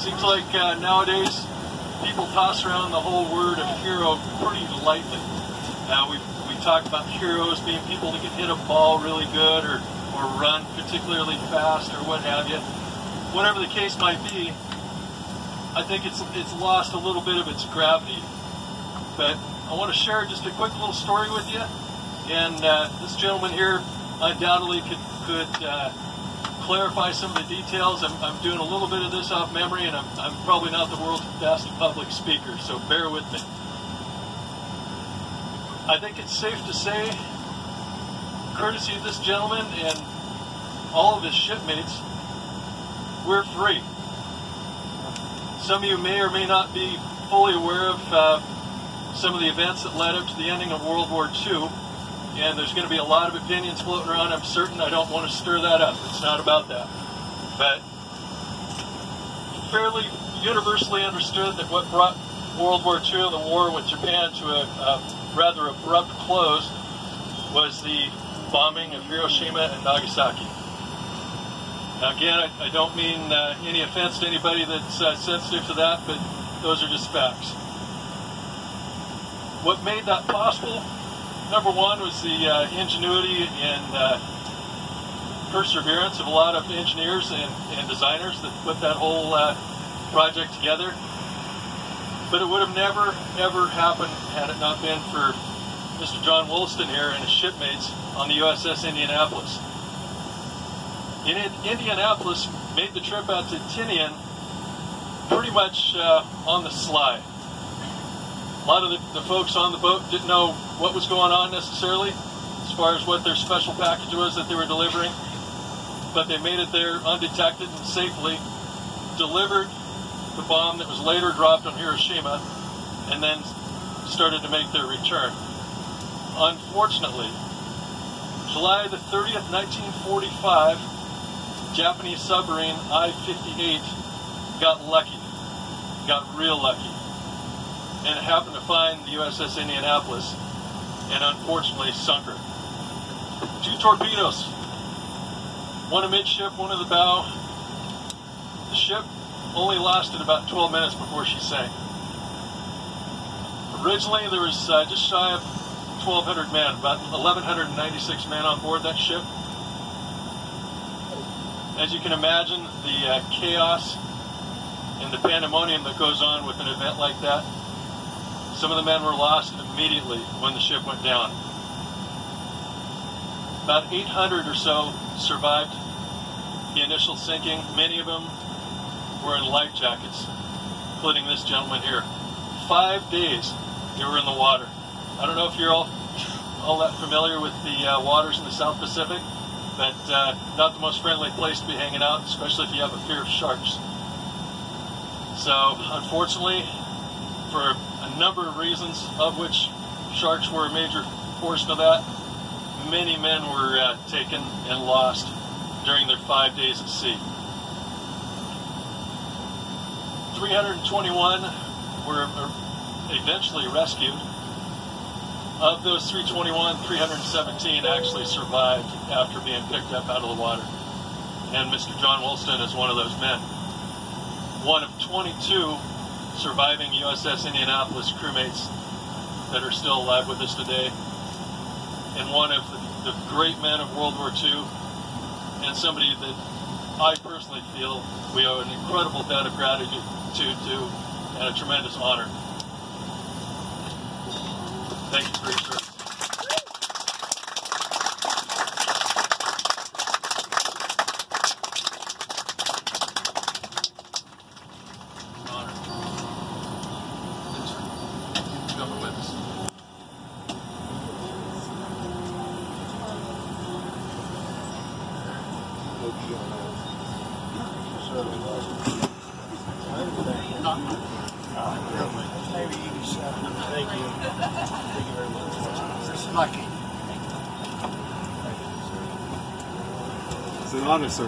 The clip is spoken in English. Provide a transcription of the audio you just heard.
Seems like uh, nowadays people toss around the whole word of hero pretty lightly. Now we we talk about heroes being people that can hit a ball really good or or run particularly fast or what have you. Whatever the case might be, I think it's it's lost a little bit of its gravity. But I want to share just a quick little story with you. And uh, this gentleman here undoubtedly could could uh, clarify some of the details. I'm, I'm, doing a little bit of this off memory, and I'm, I'm probably not the world's best public speaker, so bear with me. I think it's safe to say, courtesy of this gentleman and all of his shipmates, we're free. Some of you may or may not be fully aware of uh, some of the events that led up to the ending of World War II and there's going to be a lot of opinions floating around. I'm certain I don't want to stir that up. It's not about that. But fairly universally understood that what brought World War II, and the war with Japan, to a, a rather abrupt close was the bombing of Hiroshima and Nagasaki. Now, again, I, I don't mean uh, any offense to anybody that's uh, sensitive to that, but those are just facts. What made that possible number one was the uh, ingenuity and uh, perseverance of a lot of engineers and, and designers that put that whole uh, project together. But it would have never, ever happened had it not been for Mr. John Woolston here and his shipmates on the USS Indianapolis. In Indianapolis made the trip out to Tinian pretty much uh, on the slide. A lot of the, the folks on the boat didn't know what was going on necessarily as far as what their special package was that they were delivering, but they made it there undetected and safely, delivered the bomb that was later dropped on Hiroshima, and then started to make their return. Unfortunately, July the 30th, 1945, Japanese submarine I-58 got lucky, got real lucky and happened to find the USS Indianapolis and unfortunately sunk her. Two torpedoes, one amidship, one at the bow. The ship only lasted about 12 minutes before she sank. Originally, there was uh, just shy of 1,200 men, about 1,196 men on board that ship. As you can imagine, the uh, chaos and the pandemonium that goes on with an event like that some of the men were lost immediately when the ship went down. About 800 or so survived the initial sinking. Many of them were in life jackets, including this gentleman here. Five days they were in the water. I don't know if you're all all that familiar with the uh, waters in the South Pacific, but uh, not the most friendly place to be hanging out, especially if you have a fear of sharks. So, unfortunately, for a number of reasons, of which sharks were a major portion of that. Many men were uh, taken and lost during their five days at sea. 321 were eventually rescued. Of those 321, 317 actually survived after being picked up out of the water. And Mr. John Woolston is one of those men. One of 22 surviving USS Indianapolis crewmates that are still alive with us today, and one of the, great men of World War II, and somebody that I personally feel we owe an incredible debt of gratitude to, and a tremendous honor. Thank you for your service. Thank you. Thank you very much. It's lucky. It's an honor, sir.